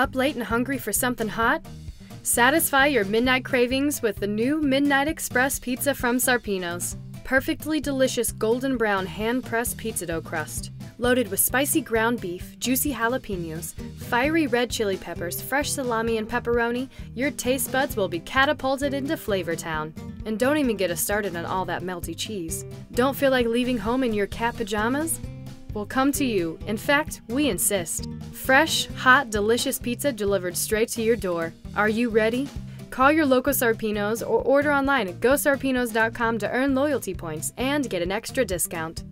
Up late and hungry for something hot? Satisfy your midnight cravings with the new Midnight Express pizza from Sarpino's. Perfectly delicious golden brown hand pressed pizza dough crust. Loaded with spicy ground beef, juicy jalapenos, fiery red chili peppers, fresh salami, and pepperoni, your taste buds will be catapulted into Flavor Town. And don't even get us started on all that melty cheese. Don't feel like leaving home in your cat pajamas? Will come to you. In fact, we insist. Fresh, hot, delicious pizza delivered straight to your door. Are you ready? Call your local Sarpinos or order online at gosarpinos.com to earn loyalty points and get an extra discount.